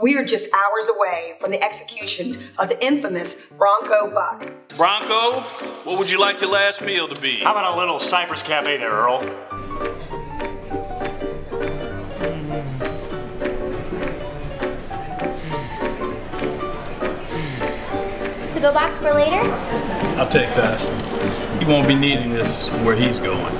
We are just hours away from the execution of the infamous Bronco Buck. Bronco, what would you like your last meal to be? How about a little Cypress Cafe there, Earl? To go box for later? I'll take that. He won't be needing this where he's going.